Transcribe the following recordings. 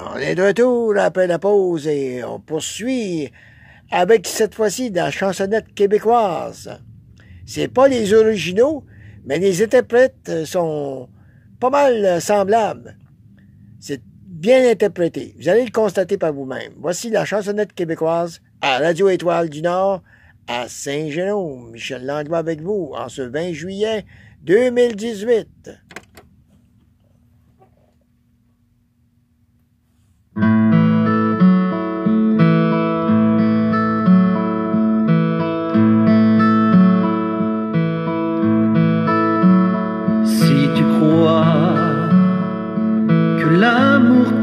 On est de retour après la pause et on poursuit avec cette fois-ci la chansonnette québécoise. C'est pas les originaux, mais les interprètes sont pas mal semblables. C'est bien interprété. Vous allez le constater par vous-même. Voici la chansonnette québécoise à Radio Étoile du Nord à Saint-Jérôme. Michel Langlois avec vous en ce 20 juillet 2018.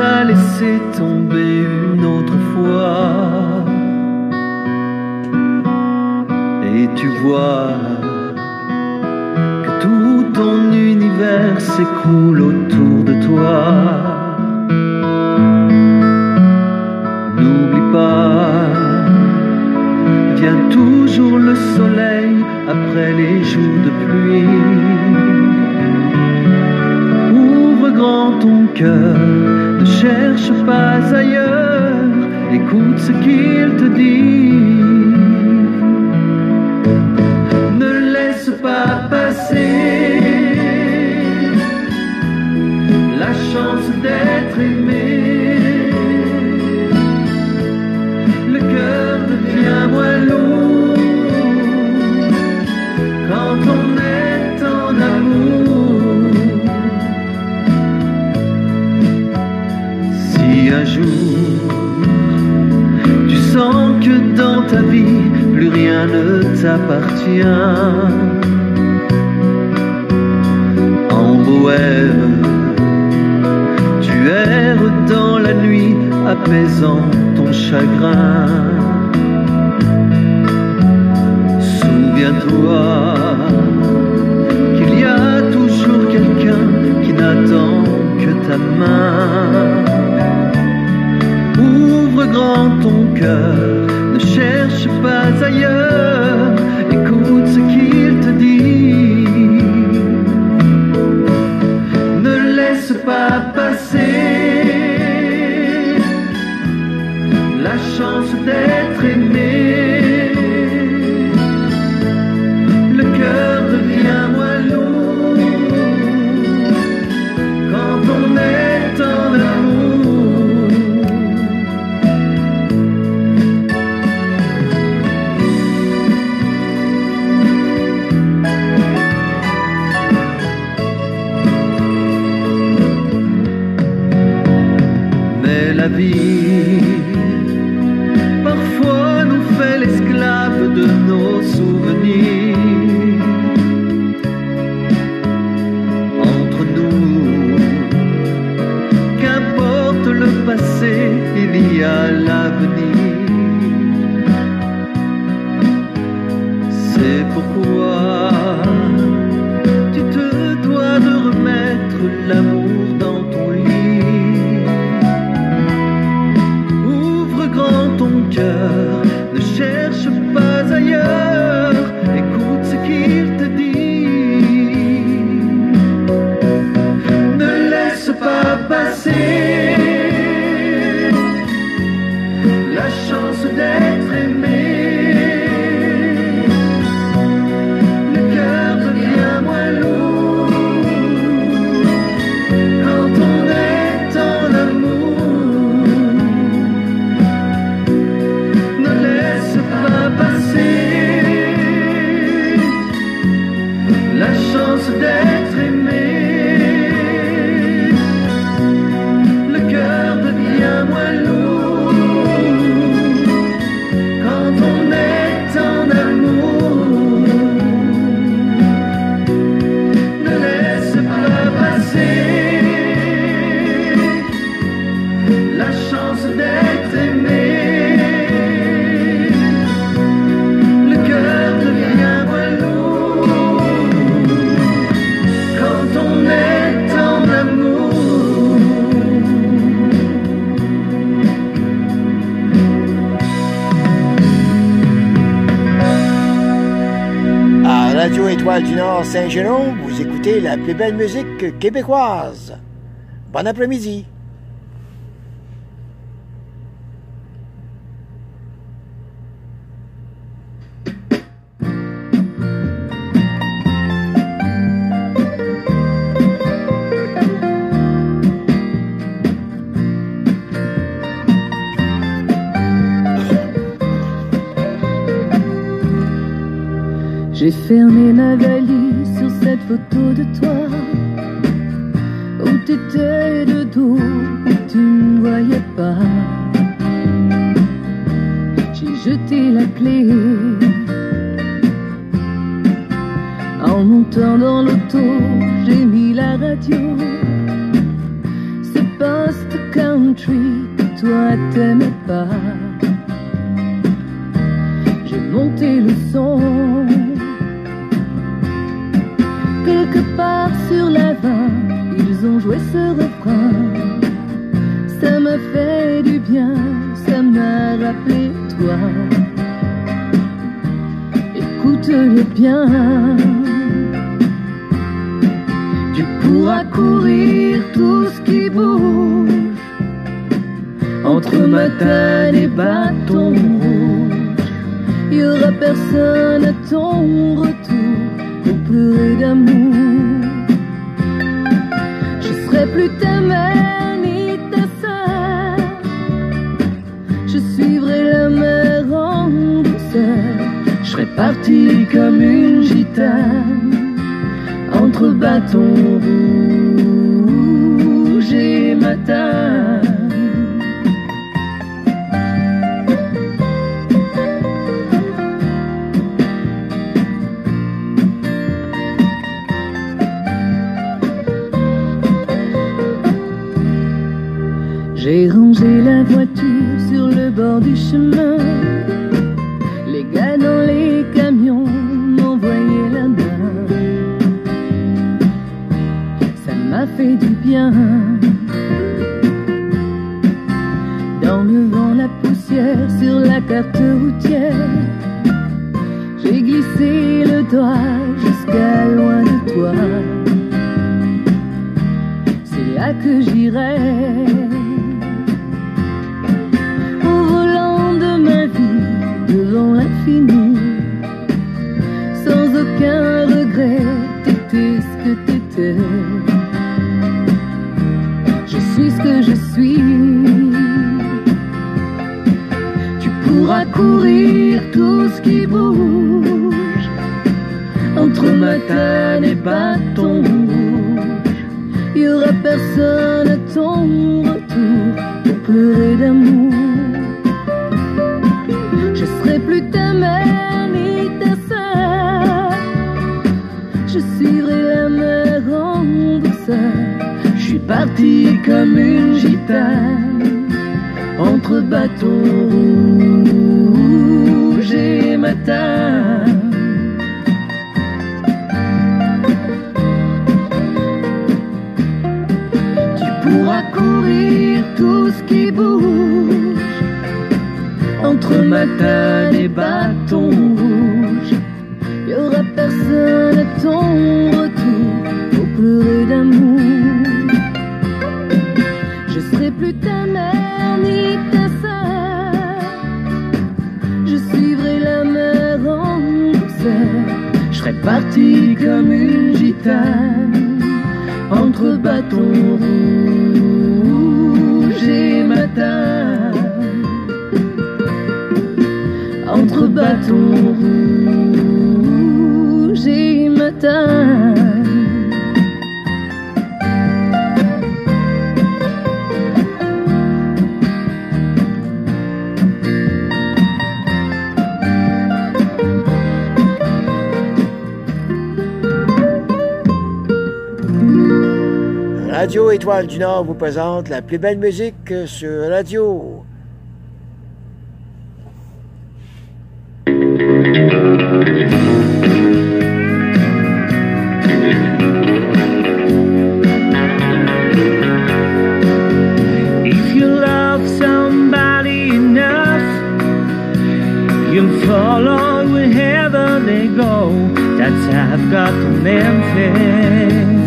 T'a laissé tomber une autre fois. Et tu vois que tout ton univers s'écroule autour de toi. N'oublie pas, vient toujours le soleil après les jours de pluie. Ouvre grand ton cœur ne cherche pas ailleurs, écoute ce qu'il te dit. Ne laisse pas passer la chance d'être aimé. Dans ta vie plus rien ne t'appartient. En bohème, tu erres dans la nuit apaisant ton chagrin. Souviens-toi chance d'être aimé. Le cœur devient moins lourd quand on est en amour. la vie Étoile du Nord Saint-Jérôme, vous écoutez la plus belle musique québécoise. Bon après-midi. J'ai fermé ma valise sur cette photo de toi Où t'étais de dos, où tu ne voyais pas. J'ai jeté la clé En montant dans l'auto, j'ai mis la radio. Ce poste country que toi t'aimais pas. J'ai monté le son quelque part sur la vingt, ils ont joué ce refrain. Ça m'a fait du bien, ça m'a rappelé toi. Écoute-le bien. Tu pourras courir tout ce qui bouge entre matin et bâton rouge. Il y aura personne à ton retour pleurer d'amour. Je serai plus ta mère ni ta sœur. Je suivrai la mer en douceur. Je serai parti comme une gitane entre bâton rouge et matin. J'ai la voiture sur le bord du chemin. Les gars dans les camions m'envoyaient la main. Ça m'a fait du bien. Dans le vent, la poussière sur la carte routière. J'ai glissé le doigt jusqu'à loin de toi. C'est là que j'irai. Sans aucun regret, t'étais ce que t'étais. Je suis ce que je suis. Tu pourras courir tout ce qui bouge entre matin et bâton rouge. Y aura personne à ton retour pour pleurer d'amour. Je suivrai la mer en douceur. Je suis parti comme une gitane entre bâton parti comme une gitane entre bâton rouge et matin. Entre bâton rouge et matin. Radio Étoile du Nord vous présente la plus belle musique sur radio. If you love somebody enough, you'll follow wherever they go. That's how I've got to Memphis.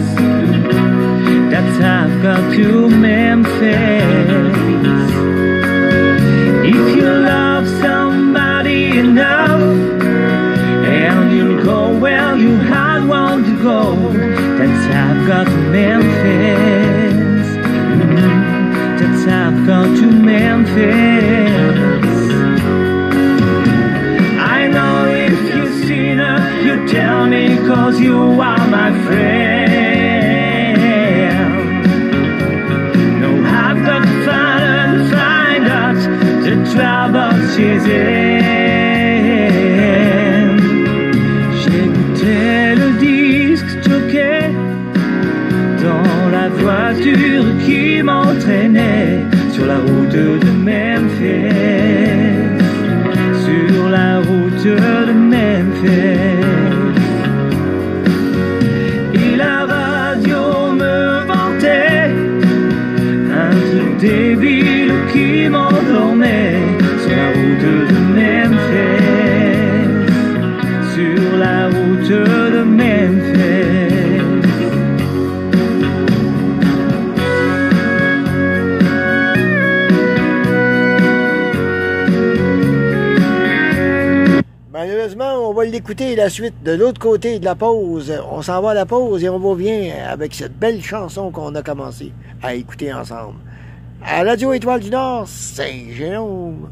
I've to Memphis. If you love somebody enough, and you'll go where you had want to go. That's I've got J'écoutais le disque choqué dans la voiture qui m'entraînait sur la route de Memphis. Sur la route de Memphis. On va l'écouter la suite de l'autre côté de la pause. On s'en va à la pause et on revient avec cette belle chanson qu'on a commencé à écouter ensemble. À Radio Étoile du Nord, Saint-Jérôme.